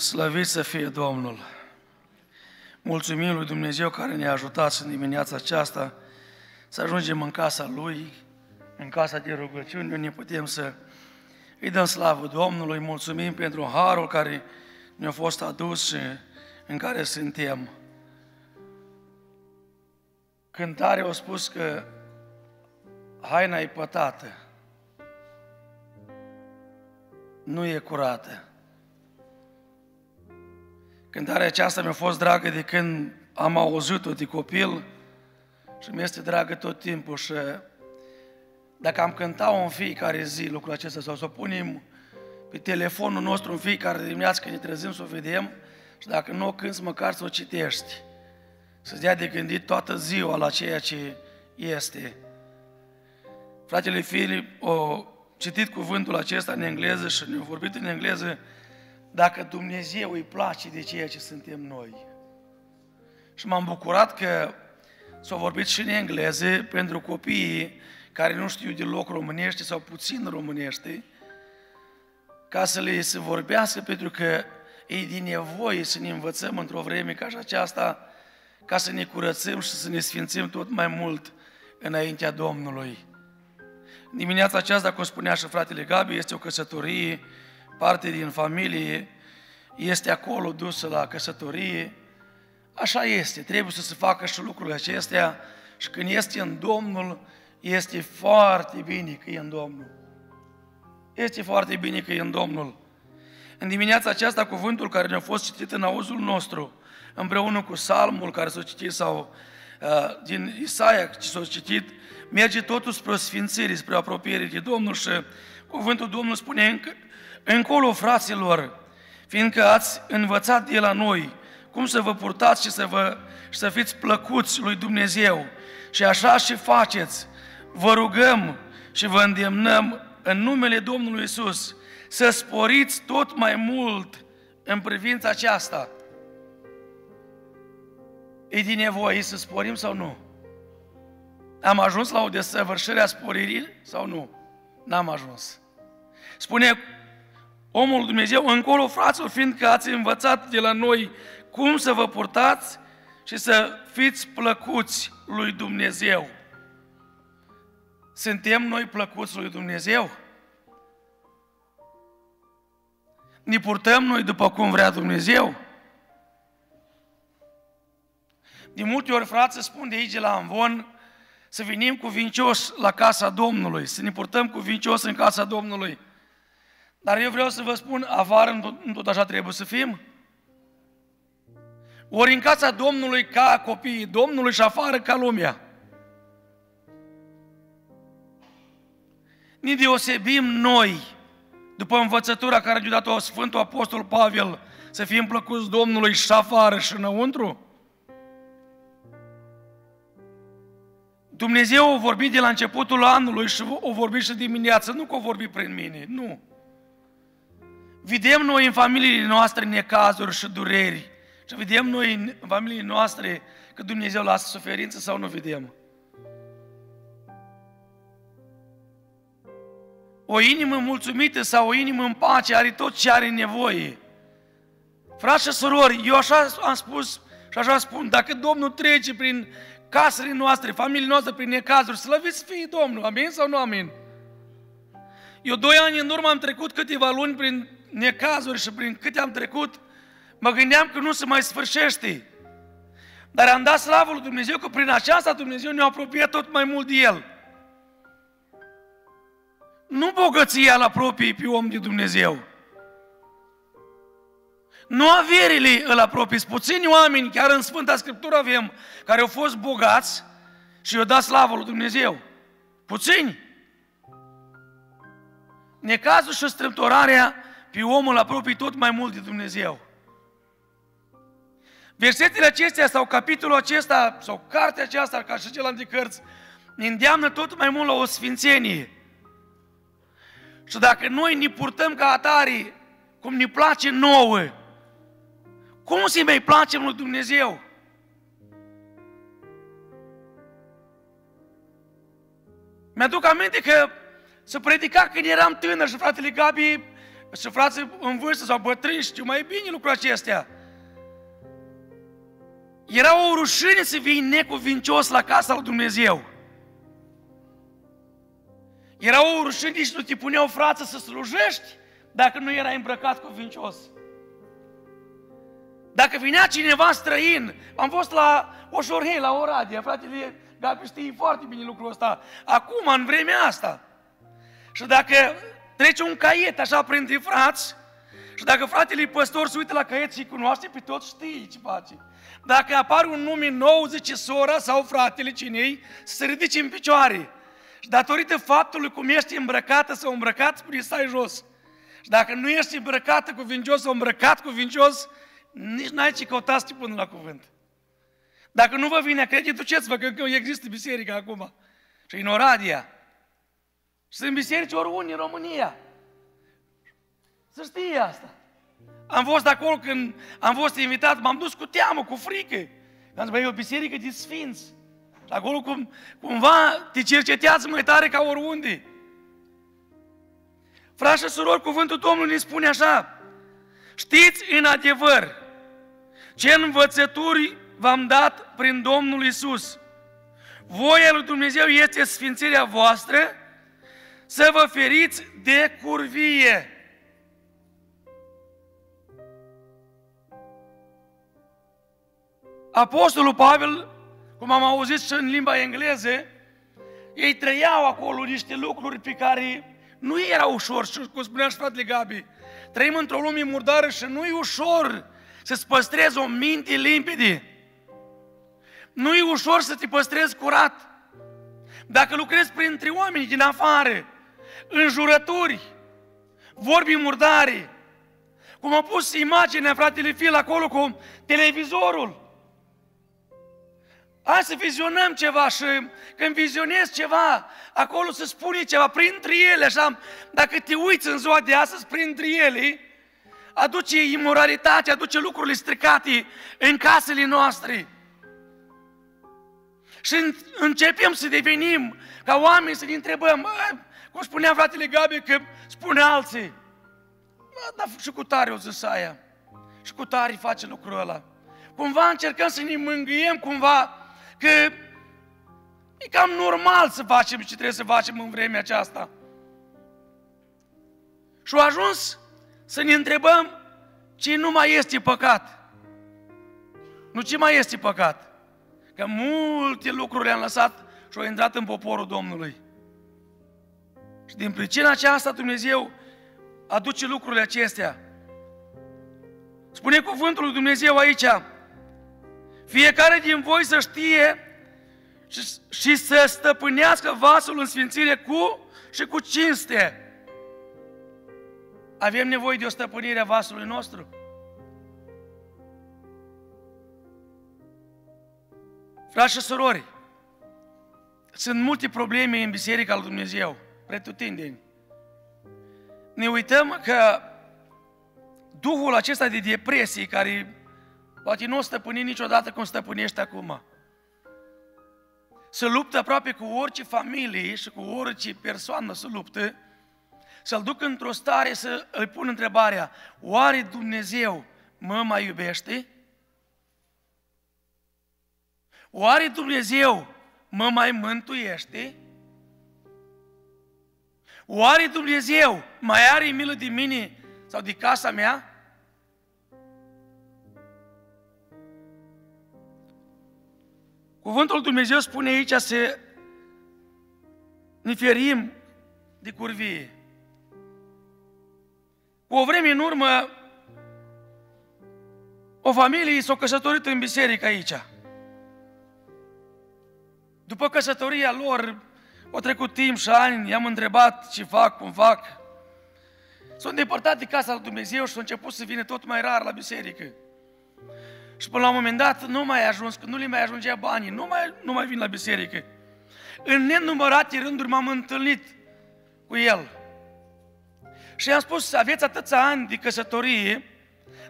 Slăvit să fie Domnul! Mulțumim lui Dumnezeu care ne-a ajutat în dimineața aceasta să ajungem în casa Lui, în casa de rugăciune, unde putem să îi dăm slavă Domnului, mulțumim pentru harul care ne-a fost adus și în care suntem. Cântarea a spus că haina e pătată, nu e curată. Cântarea aceasta mi-a fost dragă de când am auzit-o de copil și mi este dragă tot timpul și dacă am cântat-o în fiecare zi lucrul acesta sau să o punem pe telefonul nostru în fiecare dimineață când ne trezim să o vedem și dacă nu o cânti, măcar să o citești. Să-ți dea de gândit toată ziua la ceea ce este. Fratele Filip a citit cuvântul acesta în engleză și ne-a vorbit în engleză dacă Dumnezeu îi place de ceea ce suntem noi. Și m-am bucurat că s-a vorbit și în engleză pentru copiii care nu știu deloc românește sau puțin românește, ca să le se vorbească, pentru că e din nevoie să ne învățăm într-o vreme ca și aceasta, ca să ne curățăm și să ne sfințim tot mai mult înaintea Domnului. Dimineața aceasta, cum spunea și fratele Gabi, este o căsătorie parte din familie este acolo dusă la căsătorie. Așa este, trebuie să se facă și lucrurile acestea și când este în Domnul, este foarte bine că e în Domnul. Este foarte bine că e în Domnul. În dimineața aceasta, cuvântul care ne-a fost citit în auzul nostru, împreună cu salmul care s-a citit sau uh, din Isaia ce s-a citit, merge totul spre o sfințire, spre o apropiere de Domnul și cuvântul Domnului spune încă, Încolo, fraților, fiindcă ați învățat de la noi cum să vă purtați și să, vă, și să fiți plăcuți lui Dumnezeu și așa și faceți, vă rugăm și vă îndemnăm în numele Domnului Isus să sporiți tot mai mult în privința aceasta. E din nevoie să sporim sau nu? Am ajuns la o desăvârșire a sporirii sau nu? N-am ajuns. Spune omul Dumnezeu, încolo, fraților, fiindcă ați învățat de la noi cum să vă purtați și să fiți plăcuți lui Dumnezeu. Suntem noi plăcuți lui Dumnezeu? Ne purtăm noi după cum vrea Dumnezeu? De multe ori, frate, spun de aici la Amvon, să venim cu vincios la casa Domnului, să ne purtăm cu vincios în casa Domnului. Dar eu vreau să vă spun, afară nu tot așa trebuie să fim. Ori în casa Domnului ca copiii Domnului și afară ca lumea. Ne deosebim noi, după învățătura care a dat-o Sfântul Apostol Pavel, să fim plăcuți Domnului și afară și înăuntru? Dumnezeu a vorbit de la începutul anului și o vorbit și dimineață, nu că o vorbit prin mine, nu. Vedem noi în familiile noastre necazuri și dureri. Și vedem noi în familiile noastre că Dumnezeu lasă suferință sau nu vedem? O inimă mulțumită sau o inimă în pace are tot ce are nevoie. Frați și surori, eu așa am spus și așa spun, dacă Domnul trece prin casele noastre, familiile noastre, prin necazuri, slăviți fie Domnul, amin sau nu amin? Eu doi ani în urmă am trecut câteva luni prin necazuri și prin câte am trecut, mă gândeam că nu se mai sfârșește. Dar am dat slavă lui Dumnezeu că prin aceasta Dumnezeu ne-a apropiat tot mai mult de El. Nu bogăția la apropie pe om de Dumnezeu. Nu averile îl apropie. Puțini oameni, chiar în Sfânta Scriptură avem, care au fost bogați și i-au dat slavă lui Dumnezeu. Puțini. Necazul și strâmtorarea pe omul apropii tot mai mult de Dumnezeu. Versetele acestea sau capitolul acesta sau cartea aceasta, ca și celelalte cărți, ne îndeamnă tot mai mult la o sfințenie. Și dacă noi ne purtăm ca atari, cum ne place nouă, cum să mai placem lui Dumnezeu? Mi-aduc aminte că să predica când eram tânăr și fratele Gabi și frații în vârstă sau bătrâni știu mai bine lucrurile acestea. Era o rușine să vii necuvincios la casa lui Dumnezeu. Era o rușine și nu te puneau frață să slujești dacă nu erai îmbrăcat cuvincios. Dacă vinea cineva străin, am fost la Oșorhei, la Oradea, fratele Gabi știi foarte bine lucrul ăsta, acum, în vremea asta. Și dacă trece un caiet așa printre frați, și dacă fratele păstor se uită la caiet și cunoaște pe toți, știi ce face. Dacă apare un nume nou, zice sora sau fratele cinei, să se ridice în picioare. Și datorită faptului cum ești îmbrăcată sau îmbrăcat, spune stai jos. Și dacă nu ești îmbrăcată cuvincios sau îmbrăcat cuvincios, nici n-ai ce căuta să te pun la cuvânt. Dacă nu vă vine crede, duceți-vă că există biserica acum. Și în Oradea. Și sunt biserici oriunde în România. Să știe asta. Am fost acolo când am fost invitat, m-am dus cu teamă, cu frică. Am zis, băi, e o biserică de sfinți. Și acolo cum, cumva te cercetează mai tare ca oriunde. Frașă și surori, cuvântul Domnului ne spune așa, știți în adevăr ce învățături v-am dat prin Domnul Isus. Voia lui Dumnezeu este sfințirea voastră, să vă feriți de curvie. Apostolul Pavel, cum am auzit și în limba engleză, ei trăiau acolo niște lucruri pe care nu era ușor, și cum spunea și fratele Gabi, trăim într-o lume murdară și nu e ușor să-ți păstrezi o minte limpede. Nu e ușor să te păstrezi curat. Dacă lucrezi printre oameni din afară, în jurături, vorbi murdare, cum a pus imaginea fratele Fil acolo cu televizorul, Hai să vizionăm ceva și când vizionezi ceva, acolo se spune ceva printre ele, așa, dacă te uiți în ziua de astăzi printre ele, aduce imoralitate, aduce lucrurile stricate în casele noastre. Și începem să devenim ca oameni să ne întrebăm, cum spunea fratele Gabi că spune alții, dar și cu tare o zis aia, și cu tare face lucrul ăla. Cumva încercăm să ne mângâiem cumva că e cam normal să facem ce trebuie să facem în vremea aceasta. Și au ajuns să ne întrebăm ce nu mai este păcat. Nu ce mai este păcat. Că multe lucruri le-am lăsat și au intrat în poporul Domnului. Și din pricina aceasta Dumnezeu aduce lucrurile acestea. Spune cuvântul lui Dumnezeu aici, fiecare din voi să știe și, și să stăpânească vasul în sfințire cu și cu cinste. Avem nevoie de o stăpânire a vasului nostru? Frați și surori, sunt multe probleme în Biserica lui Dumnezeu, pretutindeni. Ne uităm că Duhul acesta de depresie care Poate nu o stăpâni niciodată cum stăpânește acum. Să luptă aproape cu orice familie și cu orice persoană să luptă, să-l duc într-o stare să îi pun întrebarea, oare Dumnezeu mă mai iubește? Oare Dumnezeu mă mai mântuiește? Oare Dumnezeu mai are milă de mine sau de casa mea? Cuvântul Dumnezeu spune aici să ne ferim de curvie. Cu o vreme în urmă, o familie s-a căsătorit în biserică aici. După căsătoria lor, au trecut timp și ani, i-am întrebat ce fac, cum fac. S-au îndepărtat de casa lui Dumnezeu și s-au început să vină tot mai rar la biserică. Și până la un moment dat nu mai ajuns, că nu le mai ajungea banii, nu mai, nu mai vin la biserică. În nenumărate rânduri m-am întâlnit cu el. Și i-am spus, aveți atâția ani de căsătorie,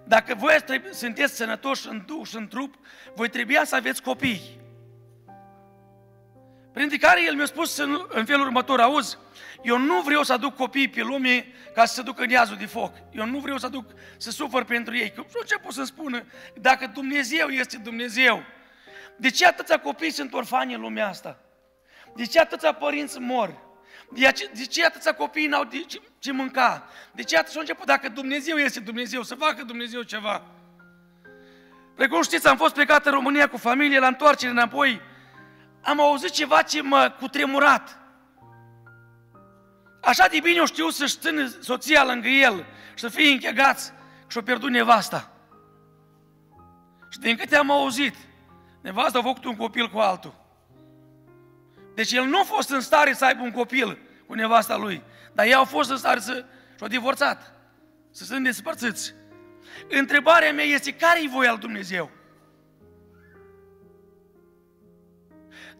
dacă voi sunteți sănătoși în duh și în trup, voi trebuia să aveți copii. Printre care el mi-a spus în, în felul următor, auzi, eu nu vreau să aduc copiii pe lume ca să se ducă în iazul de foc. Eu nu vreau să aduc să sufăr pentru ei. Că ce pot să spună, dacă Dumnezeu este Dumnezeu, de ce atâția copii sunt orfani în lumea asta? De ce atâția părinți mor? De ce, de ce atâția copii n-au de ce, ce mânca? De ce atâția început, dacă Dumnezeu este Dumnezeu, să facă Dumnezeu ceva? Precum știți, am fost plecat în România cu familie, la întoarcere înapoi, am auzit ceva ce mă cutremurat. Așa de bine o știu să-și țină soția lângă el și să fie închegați și-o pierdut nevasta. Și din câte am auzit, nevasta a făcut un copil cu altul. Deci el nu a fost în stare să aibă un copil cu nevasta lui, dar ei au fost în stare să și-o divorțat, să sunt despărțiți. Întrebarea mea este, care-i voia al Dumnezeu?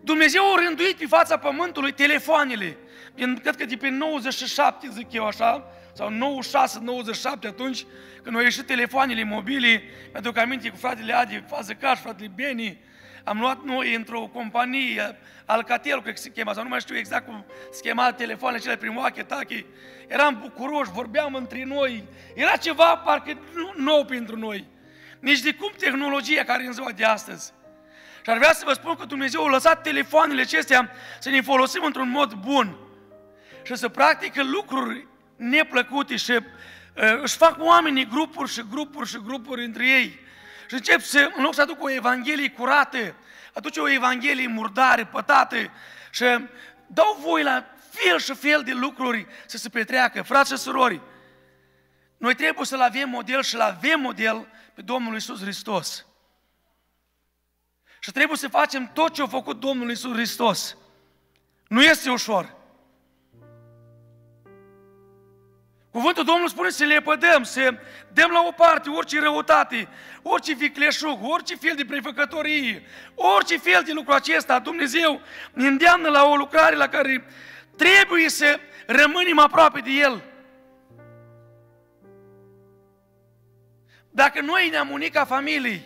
Dumnezeu a rânduit pe fața pământului telefoanele. Din, cred că de pe 97, zic eu așa, sau 96, 97 atunci, când au ieșit telefoanele mobile, mi-aduc aminte cu fratele Adi, fază caș, fratele Beni, am luat noi într-o companie, Alcatel, cred că se chema, sau nu mai știu exact cum se chema telefoanele cele prin walkie Eram bucuroși, vorbeam între noi. Era ceva parcă nou pentru noi. Nici de cum tehnologia care e în ziua de astăzi. Și ar vrea să vă spun că Dumnezeu a lăsat telefoanele acestea să ne folosim într-un mod bun și să practică lucruri neplăcute și uh, își fac oamenii grupuri și grupuri și grupuri între ei. Și încep să, în loc să aducă o evanghelie curată, aduce o evanghelie murdare, pătată și dau voi la fel și fel de lucruri să se petreacă. Frați și surori, noi trebuie să-L avem model și-L avem model pe Domnul Isus Hristos. Și trebuie să facem tot ce a făcut Domnul Isus Hristos. Nu este ușor. Cuvântul Domnului spune să le pădăm, să dăm la o parte orice răutate, orice vicleșug, orice fel de prefăcătorie, orice fel de lucru acesta. Dumnezeu ne îndeamnă la o lucrare la care trebuie să rămânem aproape de El. Dacă noi ne-am unit ca familie,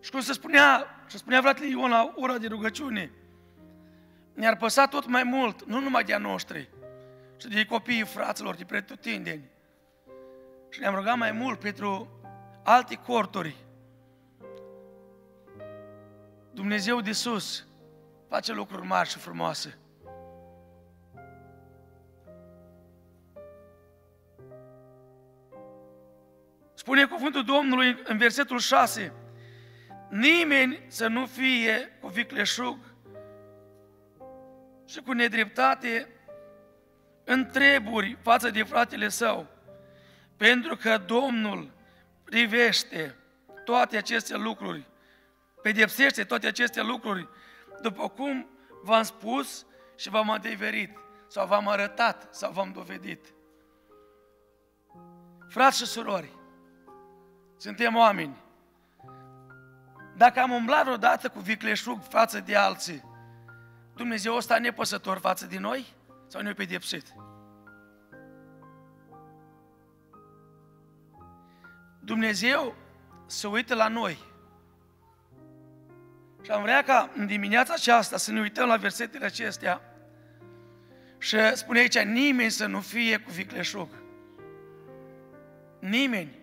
și cum se spunea și spunea fratele Ion la ora de rugăciune, ne-ar păsa tot mai mult, nu numai de a noștri, și de copiii fraților, de pretutindeni. Și ne-am rugat mai mult pentru alte corturi. Dumnezeu de sus face lucruri mari și frumoase. Spune cuvântul Domnului în versetul 6, nimeni să nu fie cu vicleșug și cu nedreptate în treburi față de fratele său, pentru că Domnul privește toate aceste lucruri, pedepsește toate aceste lucruri, după cum v-am spus și v-am adeverit, sau v-am arătat, sau v-am dovedit. Frați și surori, suntem oameni. Dacă am umblat odată cu vicleșug față de alții, Dumnezeu ăsta nepăsător față de noi sau ne-a pedepsit? Dumnezeu se uită la noi. Și am vrea ca în dimineața aceasta să ne uităm la versetele acestea și spune aici, nimeni să nu fie cu vicleșug. Nimeni.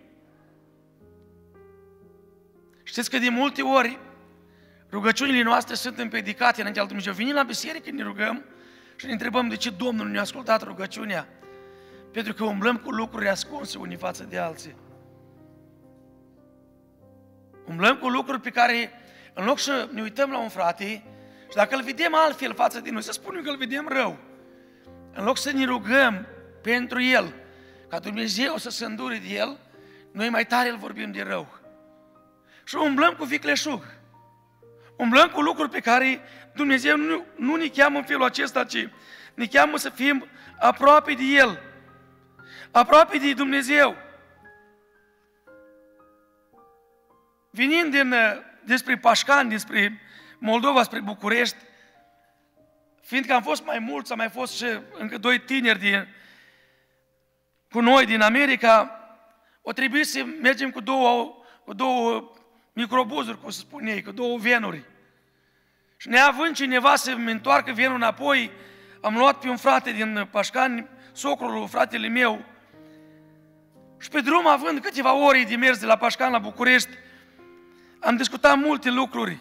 Știți că de multe ori rugăciunile noastre sunt împedicate înaintea lui Dumnezeu. Venim la biserică, ne rugăm și ne întrebăm de ce Domnul nu ne-a ascultat rugăciunea. Pentru că umblăm cu lucruri ascunse unii față de alții. Umblăm cu lucruri pe care, în loc să ne uităm la un frate și dacă îl vedem altfel față de noi, să spunem că îl vedem rău, în loc să ne rugăm pentru el, ca Dumnezeu să se îndure de el, noi mai tare îl vorbim de rău și umblăm cu vicleșug. Umblăm cu lucruri pe care Dumnezeu nu, nu ne cheamă în felul acesta, ci ne cheamă să fim aproape de El, aproape de Dumnezeu. Venind din, despre Pașcan, despre Moldova, spre București, fiindcă am fost mai mulți, am mai fost și încă doi tineri din, cu noi din America, o trebuie să mergem cu două, cu două microbuzuri, cum se spune ei, cu două venuri. Și neavând cineva să mi întoarcă vienul înapoi, am luat pe un frate din Pașcani, socrul fratele meu, și pe drum, având câteva ore de mers de la Pașcan la București, am discutat multe lucruri.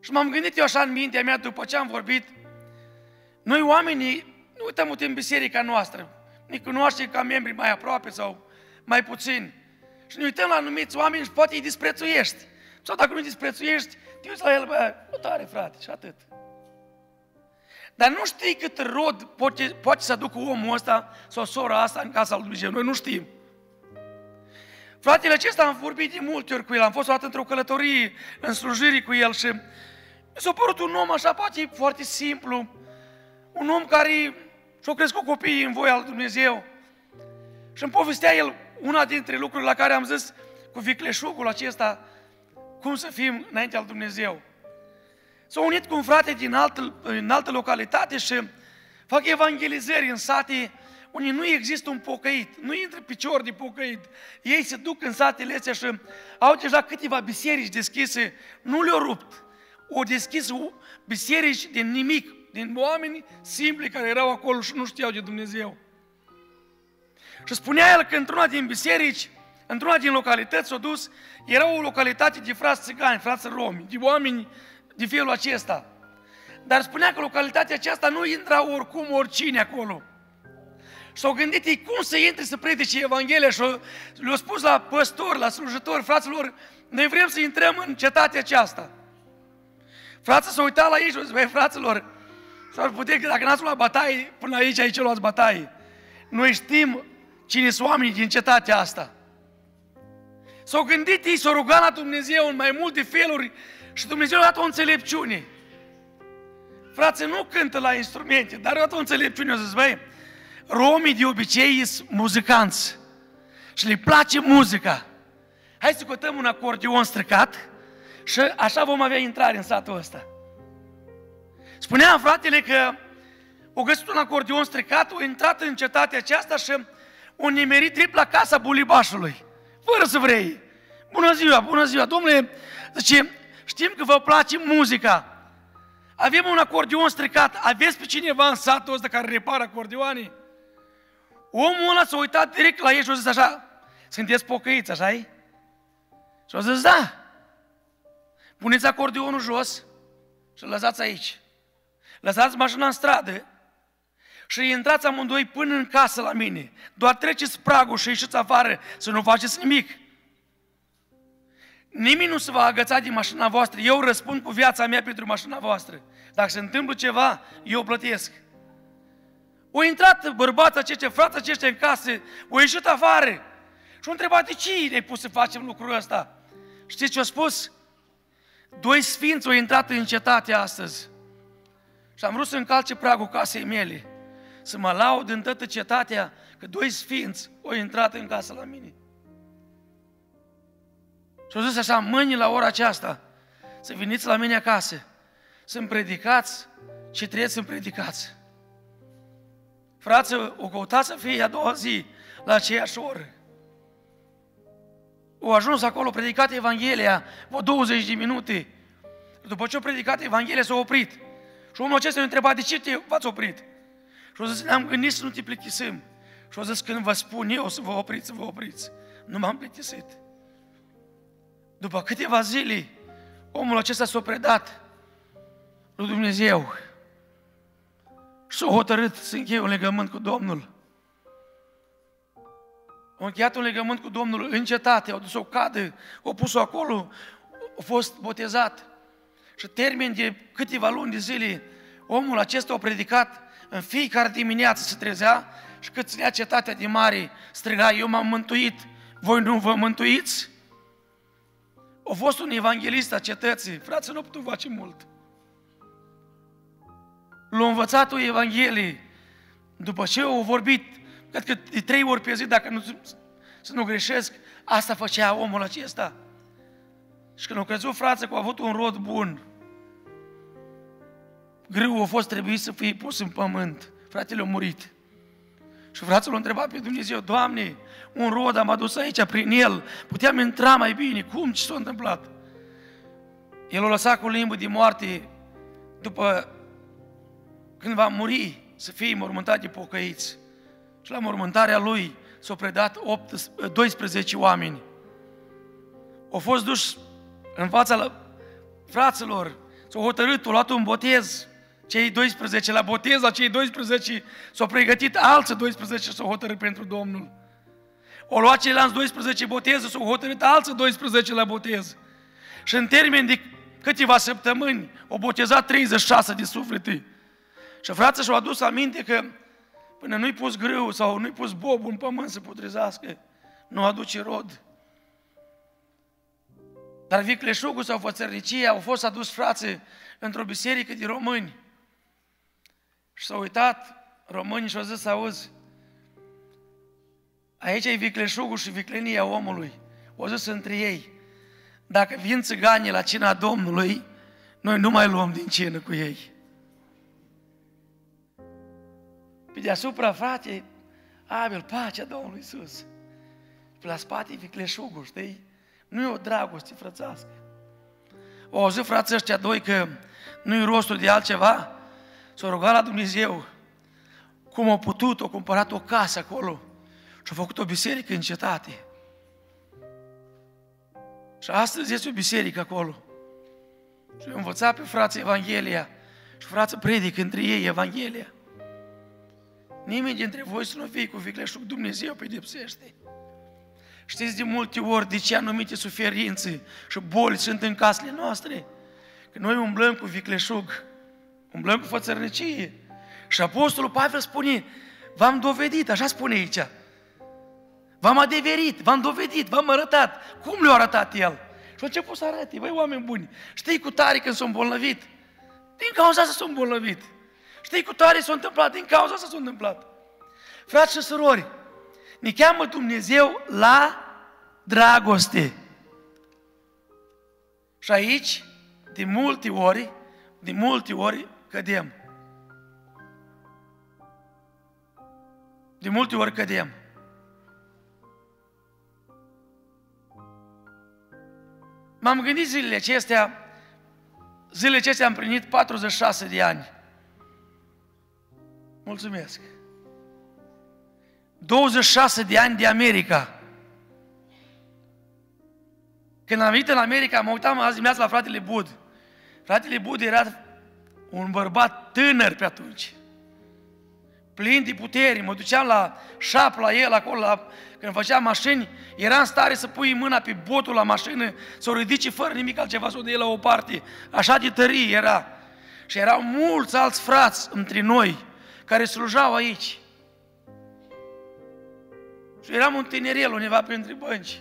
Și m-am gândit eu așa în mintea mea, după ce am vorbit, noi oamenii nu uităm în biserica noastră, ne cunoaștem ca membri mai aproape sau mai puțini. Și ne uităm la anumiți oameni și poate îi disprețuiești. Sau dacă nu îi disprețuiești, te uiți la el, bă, nu tare frate, și atât. Dar nu știi cât rod poate, poate să aducă omul ăsta sau sora asta în casa lui Dumnezeu. Noi nu știm. Fratele acesta am vorbit de multe ori cu el, am fost o dată într-o călătorie în slujire cu el și mi s-a părut un om așa, poate foarte simplu, un om care și-a crescut copiii în voia lui Dumnezeu. Și îmi povestea el una dintre lucrurile la care am zis cu vicleșugul acesta, cum să fim înaintea lui Dumnezeu. S-a unit cu un frate din altă, în altă localitate și fac evangelizări în sate unde nu există un pocăit, nu intră picior de pocăit. Ei se duc în satele astea și au deja câteva biserici deschise, nu le-au rupt. O deschis biserici din nimic, din oameni simpli care erau acolo și nu știau de Dumnezeu. Și spunea el că într-una din biserici, într-una din localități s-a dus, era o localitate de frați țigani, frați romi, de oameni de felul acesta. Dar spunea că localitatea aceasta nu intra oricum oricine acolo. Și au gândit ei cum să intre să predice Evanghelia și le-au spus la păstori, la slujitori, fraților, noi vrem să intrăm în cetatea aceasta. Frații s-au uitat la ei și au zis, băi, fraților, s-ar putea că dacă n-ați luat bataie, până aici, aici luați bataie. Noi știm cine sunt oamenii din cetatea asta. S-au gândit ei, s-au rugat la Dumnezeu în mai multe feluri și Dumnezeu a dat o înțelepciune. Frații nu cântă la instrumente, dar a dat o înțelepciune. A zis, băi, romii de obicei sunt muzicanți și le place muzica. Hai să cotăm un acordeon stricat și așa vom avea intrare în satul ăsta. Spunea fratele că o găsit un acordeon stricat, o intrat în cetatea aceasta și o nimerit drept la casa bulibașului. Fără să vrei. Bună ziua, bună ziua. Domnule, zice, știm că vă place muzica. Avem un acordeon stricat. Aveți pe cineva în satul ăsta care repară acordeoane? Omul ăla s-a uitat direct la ei și a zis așa, sunteți pocăiți, așa -i? Și a zis, da. Puneți acordeonul jos și lăsați aici. Lăsați mașina în stradă și intrați amândoi până în casă la mine. Doar treceți pragul și ieșiți afară să nu faceți nimic. Nimeni nu se va agăța din mașina voastră. Eu răspund cu viața mea pentru mașina voastră. Dacă se întâmplă ceva, eu plătesc. O intrat bărbații aceștia, frații aceștia în casă, o ieșit afară și o întrebat de ce ne-ai pus să facem lucrul ăsta? Știți ce a spus? Doi sfinți au intrat în cetate astăzi și am vrut să încalce pragul casei mele, să mă laud în toată cetatea că doi sfinți au intrat în casă la mine. Și au zis așa, mâini la ora aceasta, să veniți la mine acasă, să-mi predicați ce trebuie să-mi predicați. Frață, o căutați să fie a doua zi, la aceeași oră. Au ajuns acolo, predicat Evanghelia, vreo 20 de minute. După ce au predicat Evanghelia, s-au oprit. Și omul acesta ne întreba, de ce te v-ați oprit? Și au zis, ne-am gândit să nu te plictisim. Și au zis, când vă spun eu să vă opriți, să vă opriți. Nu m-am plictisit. După câteva zile, omul acesta s-a predat lui Dumnezeu și s-a hotărât să încheie un legământ cu Domnul. Au încheiat un legământ cu Domnul în cetate, au dus o cadă, au pus-o acolo, a fost botezat. Și termen de câteva luni de zile, omul acesta a predicat în fiecare dimineață se trezea și cât ținea cetatea de mare, striga, eu m-am mântuit, voi nu vă mântuiți? A fost un evanghelist a cetății, frate, nu putut face mult. L-a învățat o Evanghelie, după ce au vorbit, cred că de trei ori pe zi, dacă nu, să nu greșesc, asta făcea omul acesta. Și când au crezut frață că au avut un rod bun, grâu a fost trebuit să fie pus în pământ. Fratele a murit. Și frații l-a întrebat pe Dumnezeu, Doamne, un rod am adus aici prin el, puteam intra mai bine, cum, ce s-a întâmplat? El o lăsat cu limbă de moarte după când va muri să fie mormântat de pocăiți. Și la mormântarea lui s-au predat 8, 12 oameni. Au fost duși în fața la fraților, s-au hotărât, au luat un botez, cei 12 la botez, la cei 12 s-au pregătit alți 12 s-au hotărât pentru Domnul. O luat ceilalți 12 boteze, s-au hotărât alți 12 la botez. Și în termen de câteva săptămâni, au botezat 36 de suflete. Și frații și-au adus aminte că până nu-i pus grâu sau nu-i pus bob în pământ să putrezească, nu aduce rod. Dar vicleșugul sau fățărnicia au fost adus frații într-o biserică de români. Și s-au uitat românii și au zis, auzi, aici e vicleșugul și viclenia omului. O zis între ei, dacă vin țiganii la cina Domnului, noi nu mai luăm din cină cu ei. Pe deasupra, frate, Abel, pacea Domnului Iisus. Pe la spate e vicleșugul, știi? Nu e o dragoste frățească. O auzit frații ăștia doi că nu-i rostul de altceva? S-au rugat la Dumnezeu. Cum au putut, au cumpărat o casă acolo și au făcut o biserică în cetate. Și astăzi este o biserică acolo. Și au învățat pe frații Evanghelia și frații predică între ei Evanghelia. Nimeni dintre voi să nu fie cu vicleșug, Dumnezeu pedepsește. Știți de multe ori de ce anumite suferințe și boli sunt în casele noastre? Că noi umblăm cu vicleșug, umblăm cu fățărnicie. Și Apostolul Pavel spune, v-am dovedit, așa spune aici, v-am adeverit, v-am dovedit, v-am arătat. Cum le-a arătat el? Și a început să arate, băi, oameni buni, știi cu tare când s-a îmbolnăvit? Din cauza asta s-a îmbolnăvit. Știi cu tare s-a întâmplat, din cauza asta s-a întâmplat. Frați și surori, ne cheamă Dumnezeu la dragoste. Și aici, de multe ori, de multe ori cădem. De multe ori cădem. M-am gândit zilele acestea, zilele acestea am împlinit 46 de ani. Mulțumesc! 26 de ani de America. Când am venit în America, mă uitam azi dimineața la fratele Bud. Fratele Bud era un bărbat tânăr pe atunci. Plin de putere. Mă duceam la șap la el acolo, la, când făcea mașini, era în stare să pui mâna pe botul la mașină, să o ridice fără nimic altceva, să o dea la o parte. Așa de tărie era. Și erau mulți alți frați între noi care slujau aici. Și eram un tinerel undeva printre bănci.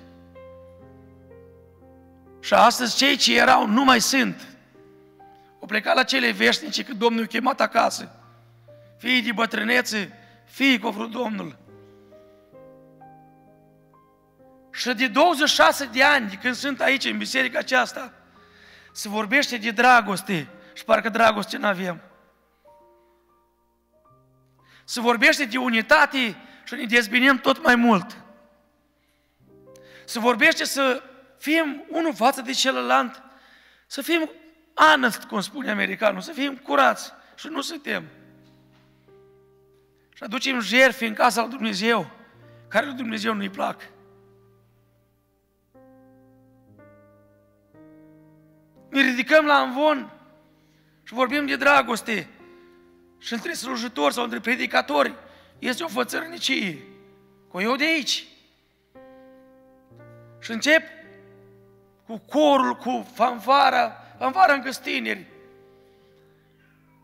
Și astăzi cei ce erau nu mai sunt. Au plecat la cele veșnice că Domnul i-a chemat acasă. Fii de bătrânețe, fii cu vrut Domnul. Și de 26 de ani de când sunt aici în biserica aceasta, se vorbește de dragoste și parcă dragoste nu avem. Se vorbește de unitate și ne dezbinem tot mai mult. Se vorbește să fim unul față de celălalt, să fim honest, cum spune americanul, să fim curați și nu suntem. Și aducem jertfe în casa lui Dumnezeu, care lui Dumnezeu nu-i plac. Ne ridicăm la învon și vorbim de dragoste. Și între slujitori sau între predicatori este o fățărnicie. Cu eu de aici. Și încep cu corul, cu fanfara, fanfara încă tineri,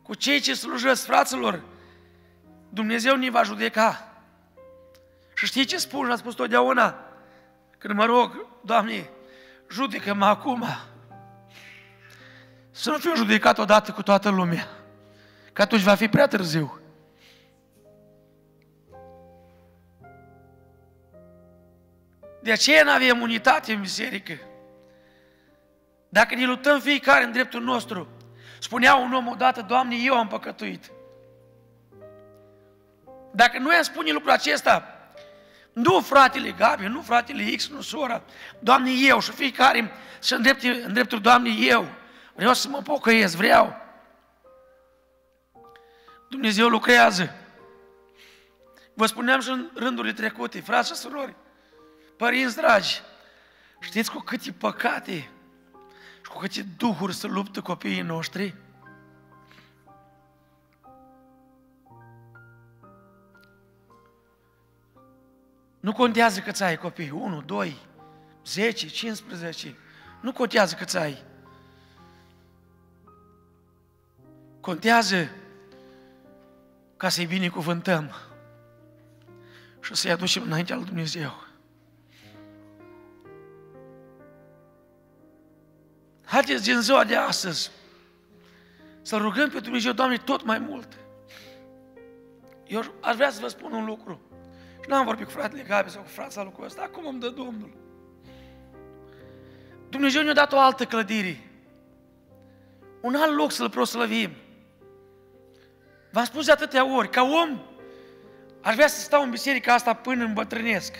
cu cei ce slujesc fraților, Dumnezeu ne va judeca. Și știi ce spun? Și a spus totdeauna, când mă rog, Doamne, judecă-mă acum. Să nu fiu judecat odată cu toată lumea, că atunci va fi prea târziu. De aceea nu avem unitate în biserică. Dacă ne luptăm fiecare în dreptul nostru, spunea un om odată, Doamne, eu am păcătuit. Dacă noi am spune lucrul acesta, nu fratele Gabi, nu fratele X, nu sora, Doamne, eu și fiecare să îndrepte în dreptul Doamne, eu Vreau să mă pocăiesc, vreau. Dumnezeu lucrează. Vă spuneam și în rândurile trecute, frați și surori, părinți dragi, știți cu câte păcate și cu câte duhuri să luptă copiii noștri? Nu contează câți ai copii, 1, 2, 10, 15, nu contează câți ai. Contează ca să-i binecuvântăm și să-i aducem înaintea lui Dumnezeu. Haideți din ziua de astăzi să rugăm pe Dumnezeu, Doamne, tot mai mult. Eu aș vrea să vă spun un lucru. Și n-am vorbit cu fratele Gabi sau cu frața lucrul ăsta, acum îmi dă Domnul. Dumnezeu ne-a dat o altă clădire. Un alt loc să-L proslăvim. V-am spus de atâtea ori, ca om, aș vrea să stau în biserica asta până îmbătrânesc.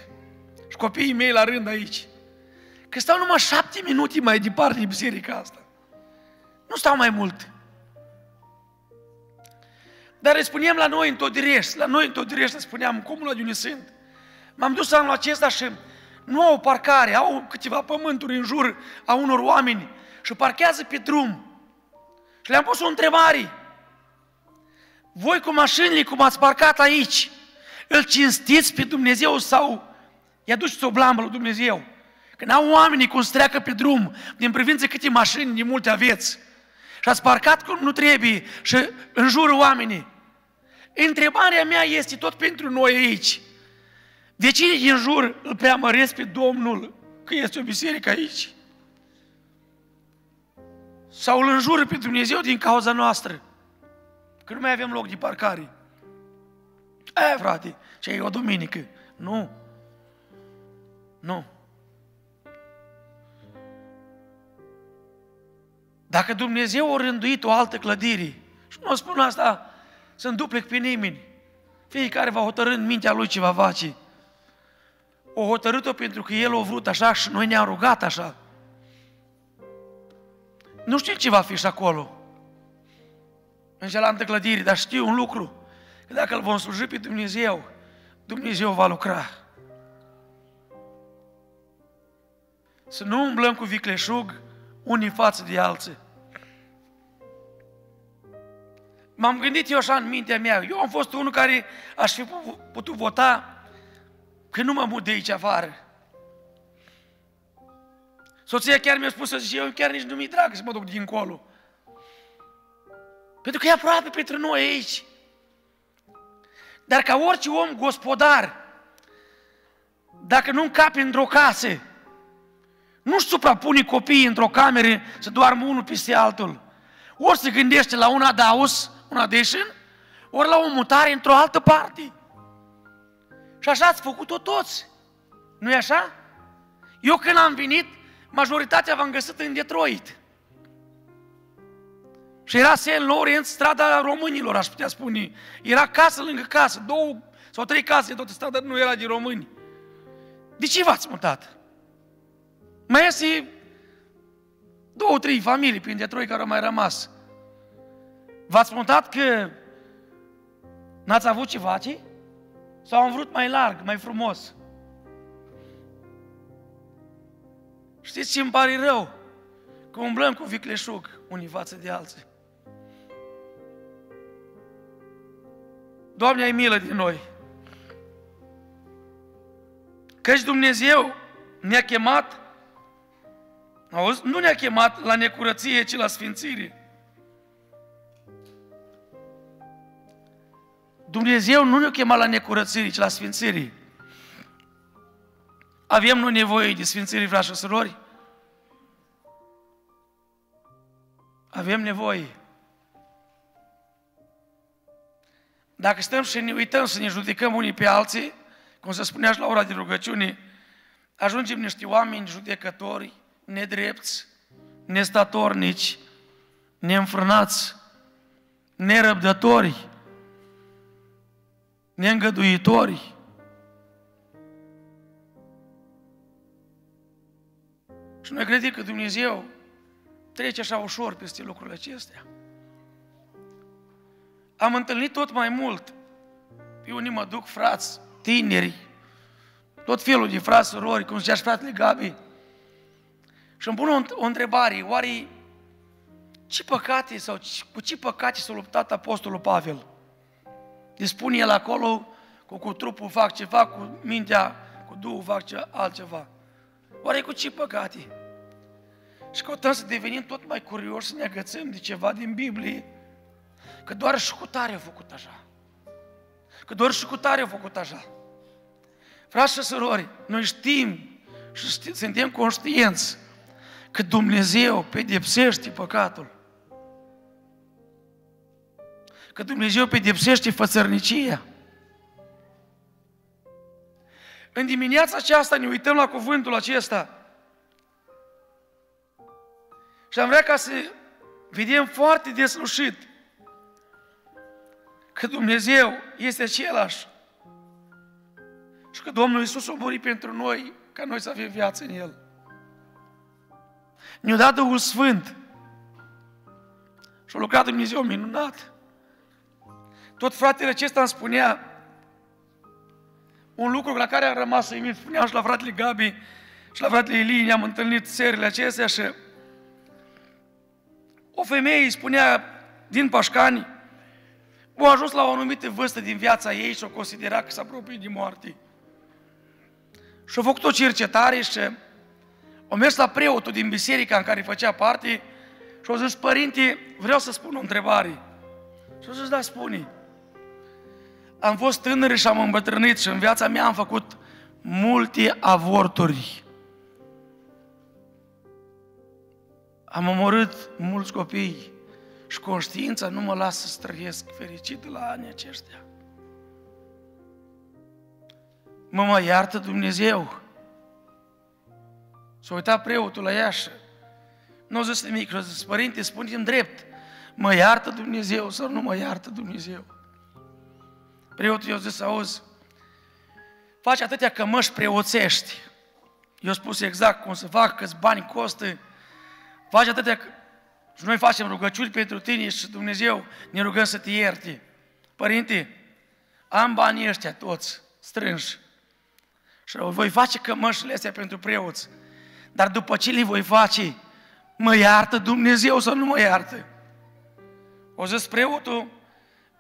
Și copiii mei la rând aici. Că stau numai șapte minute mai departe de biserica asta. Nu stau mai mult. Dar îi spuneam la noi în Todirești, la noi în Todirești, spuneam în comuna de unde sunt. M-am dus anul acesta și nu au parcare, au câteva pământuri în jur a unor oameni și parchează pe drum. Și le-am pus o întrebare. Voi cu mașinile, cum ați parcat aici, îl cinstiți pe Dumnezeu sau i aduceți o blambă lui Dumnezeu? Când au oamenii cum streacă pe drum, din privință câte mașini, de multe aveți, și ați parcat cum nu trebuie și în jurul oamenii. Întrebarea mea este tot pentru noi aici. De cine din jur îl preamăresc pe Domnul că este o biserică aici? Sau îl înjură pe Dumnezeu din cauza noastră? Că nu mai avem loc de parcare. E, frate, ce e o duminică? Nu. Nu. Dacă Dumnezeu a rânduit o altă clădire, și nu spun asta să înduplec pe nimeni, fiecare va hotărâ în mintea lui ce va face. O hotărât-o pentru că El a vrut așa și noi ne-am rugat așa. Nu știu ce va fi și acolo, în cealaltă clădire, dar știu un lucru, că dacă îl vom sluji pe Dumnezeu, Dumnezeu va lucra. Să nu umblăm cu vicleșug unii față de alții. M-am gândit eu așa în mintea mea. Eu am fost unul care aș fi putut vota că nu mă mut de aici afară. Soția chiar mi-a spus să zic, eu chiar nici nu mi-e drag să mă duc dincolo. Pentru că e aproape pentru noi aici. Dar ca orice om gospodar, dacă nu încapi într-o casă, nu-și suprapune copiii într-o cameră să doarmă unul peste altul. Ori se gândește la un adaus, un addition, ori la o mutare într-o altă parte. Și așa ați făcut-o toți. nu e așa? Eu când am venit, majoritatea v-am găsit în Detroit. Și era St. Lawrence, strada românilor, aș putea spune. Era casă lângă casă, două sau trei case, toată strada nu era de români. De ce v-ați mutat? Mai este două, trei familii prin Detroit care au mai rămas. V-ați mutat că n-ați avut ceva, ce? Sau am vrut mai larg, mai frumos? Știți ce îmi pare rău? Că umblăm cu vicleșug unii față de alții. Doamne, ai milă din noi. Căci Dumnezeu ne-a chemat, auzi, nu ne-a chemat la necurăție, ci la sfințire. Dumnezeu nu ne-a chemat la necurățire, ci la sfințire. Avem noi nevoie de sfințire, frați și surori? Avem nevoie. Dacă stăm și ne uităm să ne judecăm unii pe alții, cum se spunea și la ora de rugăciune, ajungem niște oameni judecători, nedrepți, nestatornici, neînfrânați, nerăbdători, neîngăduitori. Și noi credem că Dumnezeu trece așa ușor peste lucrurile acestea. Am întâlnit tot mai mult. Pe unii mă duc frați, tineri, tot felul de frați, surori, cum zicea și fratele Gabi. Și îmi pun o, o întrebare, oare ce păcate sau cu ce păcate s-a luptat Apostolul Pavel? Îi spune el acolo, cu, cu trupul fac ceva, cu mintea, cu Duhul fac ce, altceva. Oare cu ce păcate? Și căutăm să devenim tot mai curioși, să ne agățăm de ceva din Biblie, că doar și cu tare a făcut așa. Că doar și cu tare a făcut așa. Frați și surori, noi știm și știm, suntem conștienți că Dumnezeu pedepsește păcatul. Că Dumnezeu pedepsește fățărnicia. În dimineața aceasta ne uităm la cuvântul acesta și am vrea ca să vedem foarte deslușit că Dumnezeu este același și că Domnul Iisus a murit pentru noi ca noi să avem viață în El. Ne-a dat Duhul Sfânt și a lucrat Dumnezeu minunat. Tot fratele acesta îmi spunea un lucru la care am rămas uimit. Spuneam și la fratele Gabi și la fratele Ilii, ne-am întâlnit serile acestea și o femeie îi spunea din Pașcani, au ajuns la o anumită vârstă din viața ei și o considera că s-a apropiat de moarte. Și a făcut o cercetare și a mers la preotul din biserica în care făcea parte și a zis, părinte, vreau să spun o întrebare. Și a zis, da, spune. Am fost tânăr și am îmbătrânit și în viața mea am făcut multe avorturi. Am omorât mulți copii și conștiința nu mă lasă să trăiesc fericit la anii aceștia. Mă mă iartă Dumnezeu. S-a uitat preotul la ea și nu a zis nimic, a zis, Părinte, spune-mi drept, mă iartă Dumnezeu sau nu mă iartă Dumnezeu? Preotul i-a zis, auzi, faci atâtea cămăși preoțești. Eu spus exact cum să fac, câți bani costă, faci atâtea... Și noi facem rugăciuni pentru tine și Dumnezeu ne rugăm să te ierte. Părinte, am banii ăștia toți strânși și voi face cămășile astea pentru preoți. Dar după ce le voi face, mă iartă Dumnezeu sau nu mă iartă? O zis preotul,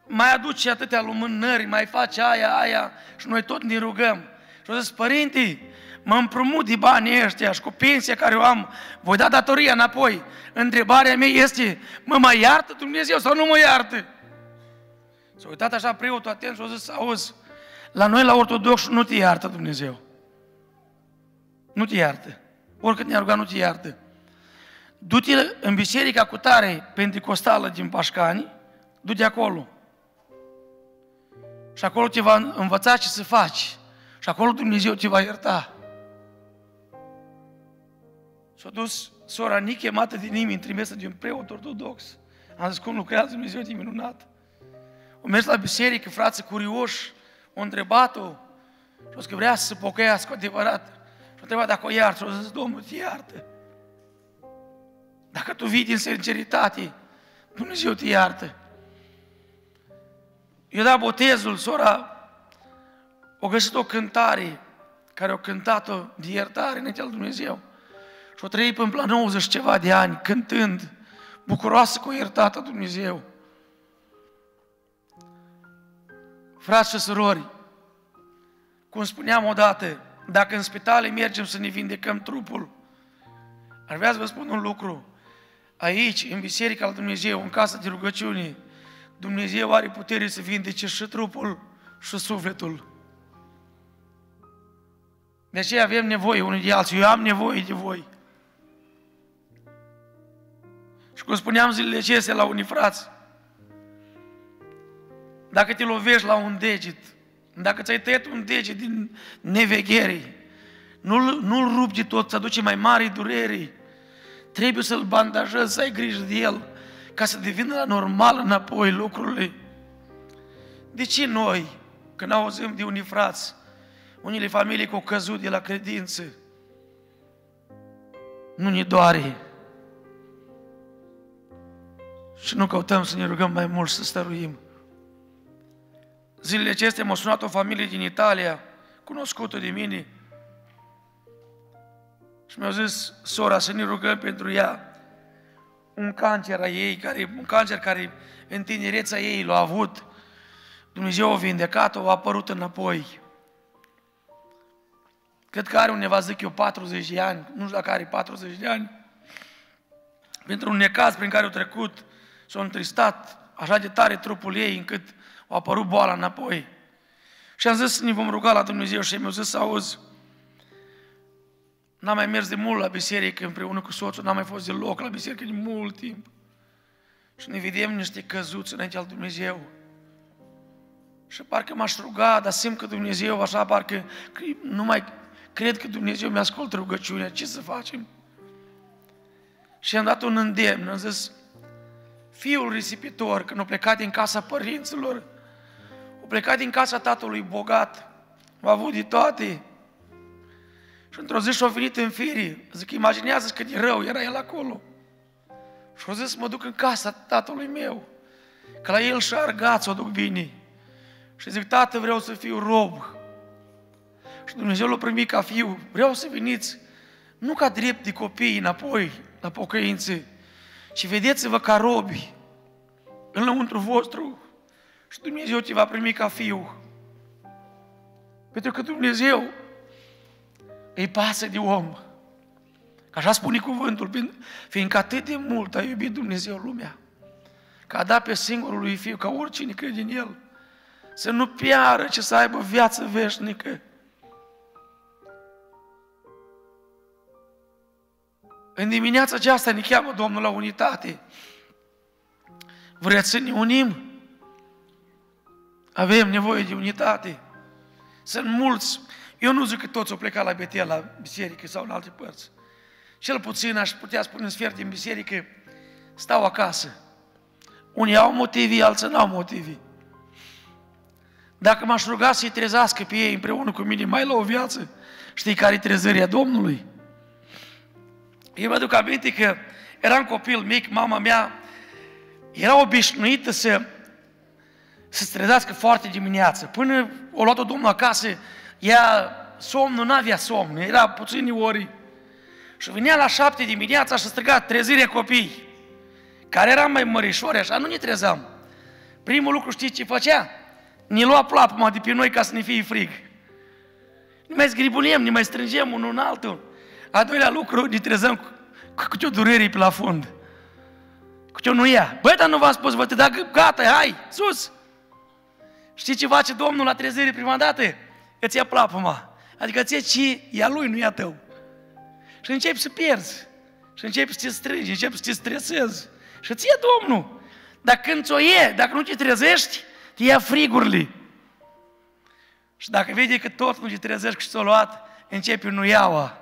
mai aduce atâtea lumânări, mai face aia, aia și noi tot ne rugăm. Și o zis, părinte, mă împrumut de banii ăștia și cu pensia care o am, voi da datoria înapoi. Întrebarea mea este, mă mai iartă Dumnezeu sau nu mă iartă? S-a uitat așa preotul atent și a zis, auzi, la noi la ortodox nu te iartă Dumnezeu. Nu te iartă. Oricât ne-a rugat, nu te iartă. Du-te în biserica cu tare pentecostală din Pașcani, du-te acolo. Și acolo te va învăța ce să faci. Și acolo Dumnezeu te va ierta. S-a dus sora Niche, chemată din nimeni, trimisă de un preot ortodox. Am zis, cum lucrează Dumnezeu de minunat. O mers la biserică, frață curioși, o întrebat-o și o că vrea să se pocăiască adevărat. Și o întrebat dacă o iartă. Și o zis, Domnul te iartă. Dacă tu vii din sinceritate, Dumnezeu te iartă. Eu dat botezul, sora o găsit o cântare care o cântat-o de iertare înainte al Dumnezeu. Și o trăit până la 90 ceva de ani, cântând, bucuroasă cu iertată Dumnezeu. Frați și surori, cum spuneam odată, dacă în spitale mergem să ne vindecăm trupul, ar vrea să vă spun un lucru. Aici, în Biserica lui Dumnezeu, în casa de rugăciune, Dumnezeu are putere să vindece și trupul și sufletul. De aceea avem nevoie unii de alții. Eu am nevoie de voi. Și cum spuneam zilele acestea la unii frați, dacă te lovești la un deget, dacă ți-ai tăiat un deget din neveghere, nu-l, nu-l rup de tot, ți aduce mai mari dureri. Trebuie să-l bandajezi, să ai grijă de el, ca să devină normal înapoi lucrurile. De ce noi, când auzim de unii frați, unele familii cu căzut de la credință, nu ne doare? și nu căutăm să ne rugăm mai mult să stăruim. Zilele acestea m-a sunat o familie din Italia, cunoscută de mine, și mi-a zis sora să ne rugăm pentru ea. Un cancer a ei, care, un cancer care în tinereța ei l-a avut, Dumnezeu a vindecat-o, a apărut înapoi. Cred că are undeva, zic eu, 40 de ani, nu știu dacă are 40 de ani, pentru un necaz prin care a trecut, s-a întristat așa de tare trupul ei încât a apărut boala înapoi. Și am zis să ne vom ruga la Dumnezeu și mi-a zis să auzi, n-am mai mers de mult la biserică împreună cu soțul, n-am mai fost deloc la biserică de mult timp. Și ne vedem niște căzuți înainte al Dumnezeu. Și parcă m-aș ruga, dar simt că Dumnezeu așa, parcă nu mai cred că Dumnezeu mi-ascultă rugăciunea, ce să facem? Și am dat un îndemn, am zis, fiul risipitor, când a plecat din casa părinților, a plecat din casa tatălui bogat, a avut de toate. Și într-o zi și-a venit în firii. Zic, imaginează cât de rău era el acolo. Și a zis, mă duc în casa tatălui meu, că la el și argați o duc bine. Și zic, tată, vreau să fiu rob. Și Dumnezeu l-a primit ca fiu. Vreau să veniți, nu ca drept de copii înapoi, la pocăință, ci vedeți-vă ca robi înăuntru vostru și Dumnezeu te va primi ca fiu. Pentru că Dumnezeu îi pasă de om. Că așa spune cuvântul, fiindcă atât de mult a iubit Dumnezeu lumea, că a dat pe singurul lui Fiu, ca oricine crede în El, să nu piară, ci să aibă viață veșnică. În dimineața aceasta ne cheamă Domnul la unitate. Vreți să ne unim? Avem nevoie de unitate. Sunt mulți. Eu nu zic că toți au plecat la Betel, la biserică sau în alte părți. Cel puțin aș putea spune în sfert din biserică, stau acasă. Unii au motivi, alții nu au motivi. Dacă m-aș ruga să-i trezească pe ei împreună cu mine mai la o viață, știi care e trezeria Domnului? Eu mă duc aminte că eram copil mic, mama mea era obișnuită să, să se trezească foarte dimineață. Până o luat-o Domnul acasă, ea somnul, nu avea somn, era puțini ori. Și venea la șapte dimineața și striga trezire copii, care eram mai mărișori, așa, nu ne trezam. Primul lucru știți ce făcea? Ne lua plapuma de pe noi ca să ne fie frig. Ne mai zgribuliem, ne mai strângem unul în altul. A doilea lucru, ne trezăm cu, cu ce o durere pe la fund. Cu ce o nu ia. Băi, dar nu v-am spus, vă te da gata, hai, sus. Știi ce face Domnul la trezire prima dată? Îți ia plapuma. Adică ți ce e a lui, nu e a tău. Și începi să pierzi. Și începi să te strângi, începi să te stresezi. Și ți ia Domnul. Dar când ți-o e, dacă nu te trezești, te ia frigurile. Și dacă vede că tot nu te trezești și ți-o luat, începi nu iaua.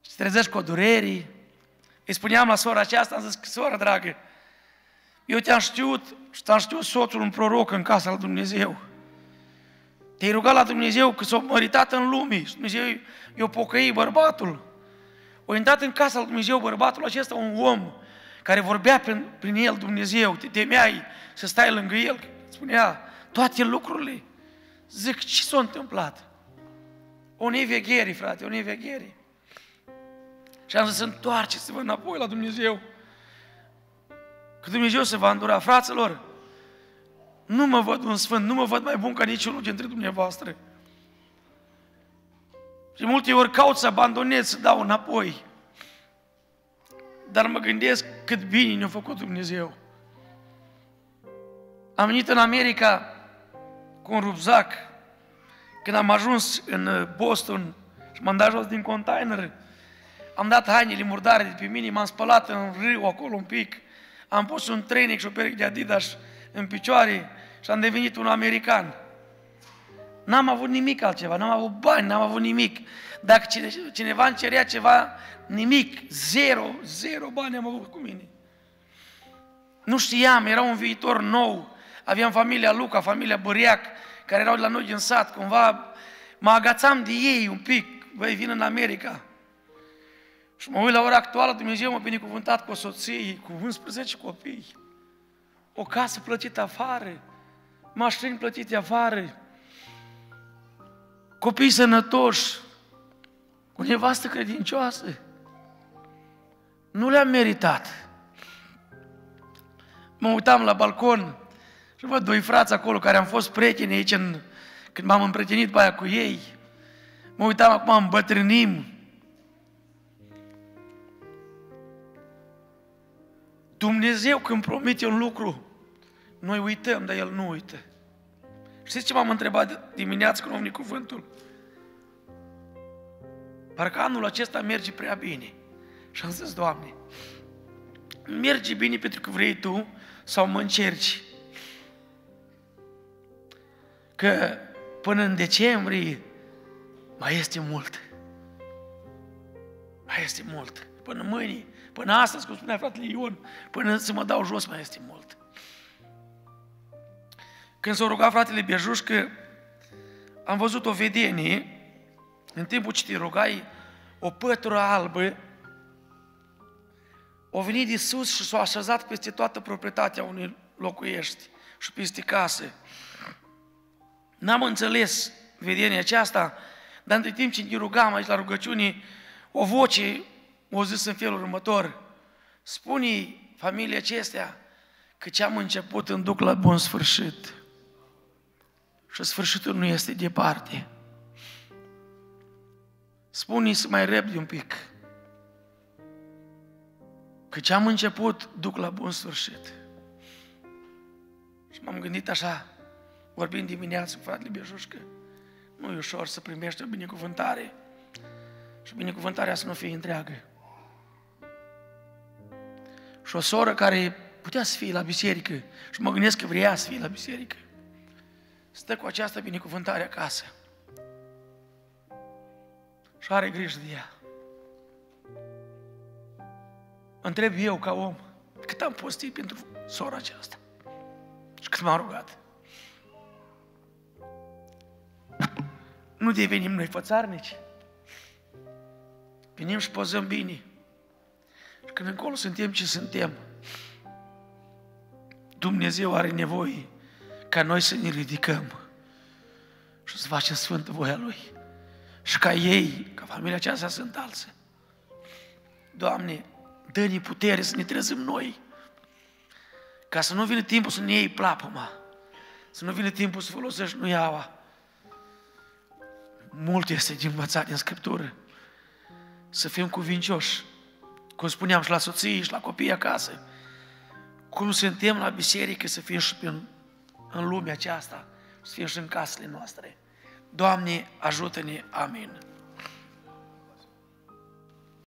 Și te trezești cu o durere. Îi spuneam la sora aceasta, am zis, sora dragă, eu te-am știut și te-am știut soțul un proroc în casa lui Dumnezeu. Te-ai rugat la Dumnezeu că s-a măritat în lume și Dumnezeu i-a pocăit bărbatul. O intrat în casa lui Dumnezeu bărbatul acesta, un om care vorbea prin, prin el Dumnezeu, te temeai să stai lângă el, spunea toate lucrurile. Zic, ce s-a întâmplat? O neveghere, frate, o neveghere. Și am zis, întoarceți-vă înapoi la Dumnezeu. Că Dumnezeu se va îndura. Fraților, nu mă văd un sfânt, nu mă văd mai bun ca niciunul dintre dumneavoastră. Și multe ori caut să abandonez, să dau înapoi. Dar mă gândesc cât bine ne-a făcut Dumnezeu. Am venit în America cu un rupzac. Când am ajuns în Boston și m-am dat jos din container, am dat hainele murdare de pe mine, m-am spălat în râu acolo un pic, am pus un training și o pereche de Adidas în picioare și am devenit un american. N-am avut nimic altceva, n-am avut bani, n-am avut nimic. Dacă cineva îmi cerea ceva, nimic, zero, zero bani am avut cu mine. Nu știam, era un viitor nou. Aveam familia Luca, familia Băriac, care erau de la noi din sat, cumva mă agațam de ei un pic, băi, vin în America. Și mă uit la ora actuală, Dumnezeu m-a binecuvântat cu o soție, cu 11 copii, o casă plătită afară, mașini plătite afară, copii sănătoși, cu nevastă credincioasă. Nu le-am meritat. Mă uitam la balcon și văd doi frați acolo care am fost prieteni aici în, când m-am împrietenit pe aia cu ei. Mă uitam acum, îmbătrânim. Dumnezeu când promite un lucru, noi uităm, dar El nu uită. Știți ce m-am întrebat dimineața când am venit cuvântul? Parcă anul acesta merge prea bine. Și am zis, Doamne, merge bine pentru că vrei Tu sau mă încerci? Că până în decembrie mai este mult. Mai este mult. Până mâine, până astăzi, cum spunea fratele Ion, până să mă dau jos mai este mult. Când s-a rugat fratele Bejușcă, am văzut o vedenie, în timpul ce te rugai, o pătură albă o venit de sus și s-a așezat peste toată proprietatea unui locuiești și peste case. N-am înțeles vedenia aceasta, dar între timp ce ne rugam aici la rugăciune, o voce o zis în felul următor, spune familia acestea că ce am început îmi duc la bun sfârșit. Și sfârșitul nu este departe. Spune să mai răbdi un pic. Că ce am început, duc la bun sfârșit. Și m-am gândit așa, vorbind dimineața cu fratele Bejușcă, nu e ușor să primești o binecuvântare și binecuvântarea să nu fie întreagă. Și o soră care putea să fie la biserică și mă gândesc că vrea să fie la biserică, stă cu această binecuvântare acasă și are grijă de ea. Întreb eu ca om, cât am postit pentru sora aceasta și cât m-am rugat. Nu devenim noi fățarnici. Venim și pozăm bine. Și când încolo suntem ce suntem, Dumnezeu are nevoie ca noi să ne ridicăm și să facem Sfântă voia Lui. Și ca ei, ca familia aceasta sunt alții. Doamne, dă-ne putere să ne trezim noi. Ca să nu vină timpul să ne iei plapăma. Să nu vină timpul să folosești nuiaua. Mult este de învățat din Scriptură. Să fim cuvincioși. Cum spuneam și la soții și la copii acasă. Cum suntem la biserică să fim și în, în lumea aceasta. Să fim și în casele noastre. Doamne, ajută-ne. Amin.